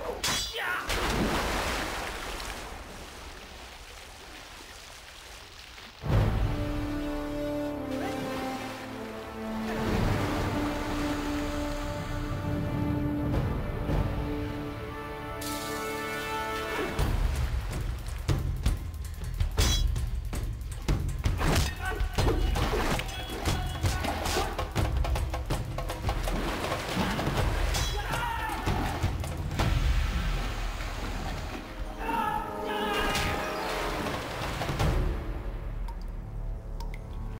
Oh.